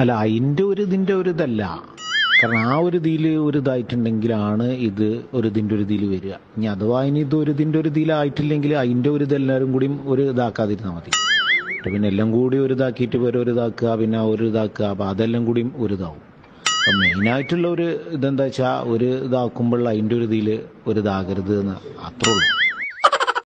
അല്ല അതിന്റെ ഒരു ഇതിന്റെ ഒരു ഇതല്ല. കാരണം ആ ഒരു ഇതിൽ ഒരു ഇതായിട്ടുണ്ടെങ്കിലാണ് ഇത് ഒരു ഇതിന്റെ ഒരു ഇതിൽ വരിക. ഇനി അഥവാ ഇനി ഇത് ഒരു ഇതിന്റെ ഒരു ഇതിലായിട്ടില്ലെങ്കിൽ അതിന്റെ ഒരു ഇതെല്ലാവരും കൂടിയും ഒരു ഇതാക്കാതിരുന്നാൽ മതി. പിന്നെ എല്ലാം കൂടി ഒരു ഇതാക്കിയിട്ട് വേറെ ഒരു ഇതാക്കുക പിന്നെ ഒരു ഇതാക്കുക അപ്പോൾ അതെല്ലാം കൂടിയും ഒരു ഇതാവും. അപ്പം മെയിനായിട്ടുള്ള ഒരു ഇതെന്താ വെച്ചാൽ ഒരു ഇതാക്കുമ്പോൾ അതിന്റെ ഒരു ഇതിൽ ഒരു ഇതാകരുത് എന്ന് അത്രേ ഉള്ളൂ.